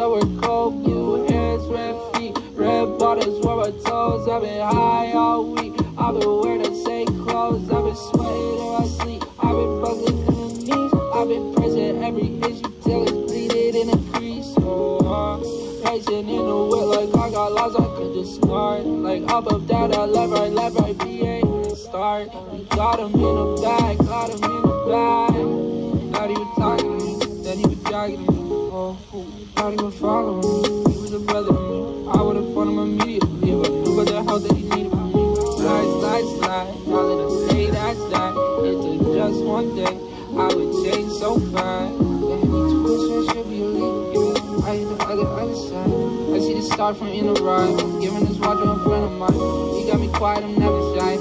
summer cold. Blue hairs, red feet, red bottoms, where my toes. I've been high all week. I've been wearing the same clothes. I've been sweating in my sleep. I've been buzzing in the knees. I've been pressing every issue till it's bleeding in the crease. Oh, racing in the whip like I got lost. I could just start. Like up, up, down, I left, right, left, right, BA. Start. We got him in the bag, got him in the bag. Not even talking to then he was jogging me. Oh, not even following me. He was a brother. I would have fought him immediately if I knew what the hell that he needed from me. Slide, slide, slide. Of the say that's that. It took just one day. I would change so. Let me twist or should be illegal. I hit the other, side. I see the start from in the ride. Giving this watch to a friend of mine. He got me quiet, I'm never shy.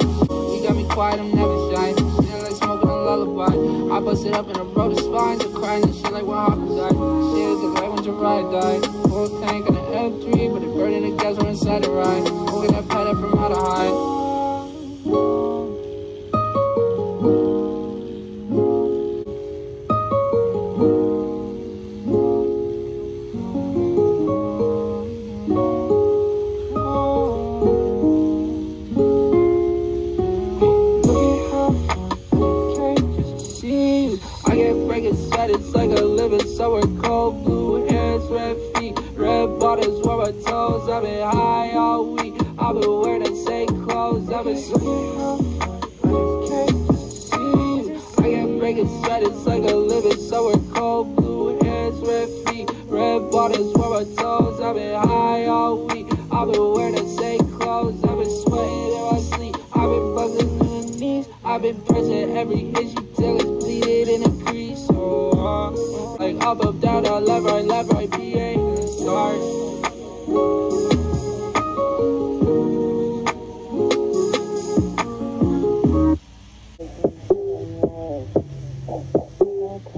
He got me quiet, I'm never I busted up and I broke the spines. I'm crying and shit like when Hopper died. Shit, the like when Gerard died. Full tank on the M3, but it burning the gas when inside the ride. Smoking that pad from how to hide. I've been sweating. I get breaking sweat, it's like a living somewhere cold. Blue hairs, red feet, red bottoms, my toes. I've been high all week. I've been wearing the same clothes. I've been sweating in my sleep. I've been buzzing in the knees. I've been pressing every issue till it's bleeding in the crease. Oh, uh, like up, up,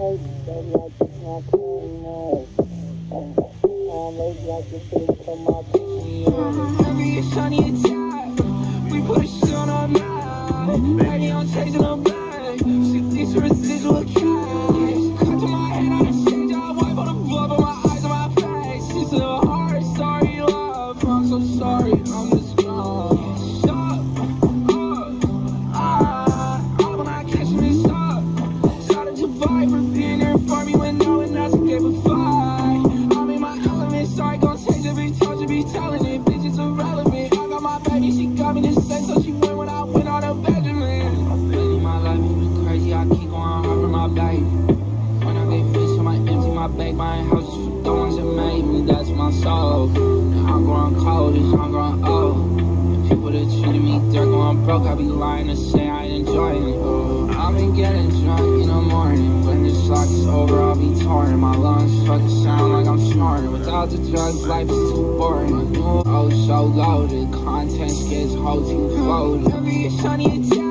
We put on our. Baby, I'm chasing them back. She thinks her residual soul. I'm growing cold, as I'm growing old. People that treated me dirt going broke, I be lying to say I enjoy it. Oh, I've been getting drunk in the morning. When this lock is over, I'll be torn. My lungs fucking sound like I'm snoring. Without the drugs, life is too boring. Knew I was oh, so loaded. Content gets whole too folded. Every and shiny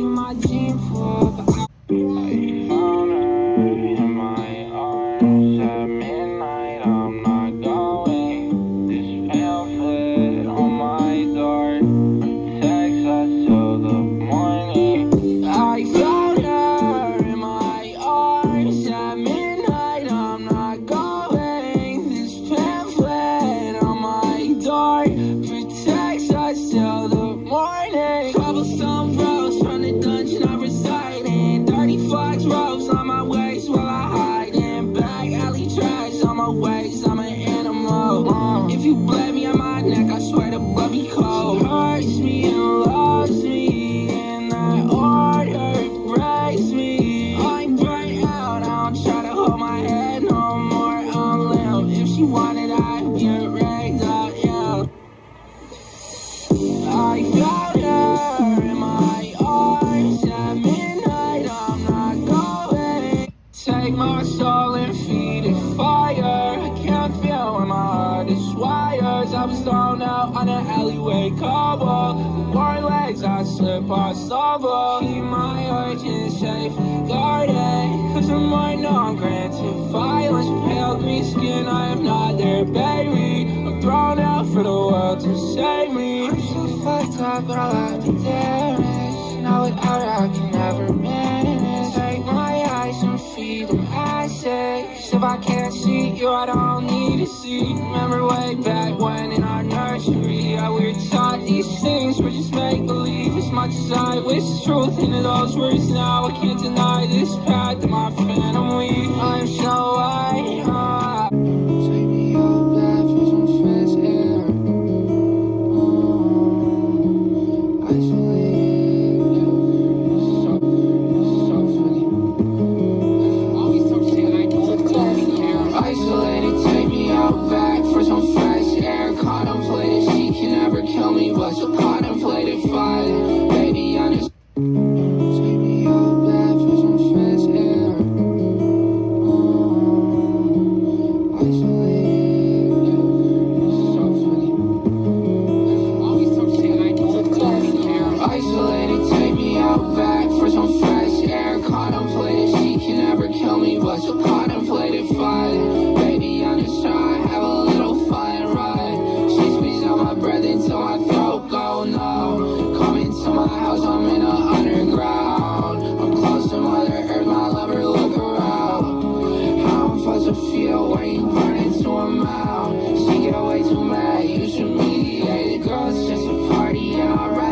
door protects us till the morning. Troublesome roads from the dungeon I reside in. Dirty fox ropes on my waist while I hide in. Back alley trash on my waist. I'm an animal. Uh, if you blame me on my neck, I swear to Bubby cold. Wires. I was thrown out on an alleyway cobble. Worn legs, I slip, I stumble. Keep my urges safely guarded. Cause I'm right now, I'm granted violence. Pale green skin, I am not their baby. I'm thrown out for the world to save me. I'm so fucked up, but I like the damage. Now without it, I can never manage. Take my eyes and feed them. Cause if I can't see you, I don't need to when in our nursery, how we were taught these things were just make believe. As much as I wish truth into those words now, I can't deny this path that my How I'm supposed to feel when you into a mouth. She get way too mad, you should mediate. Girl, it's just a party, and I'd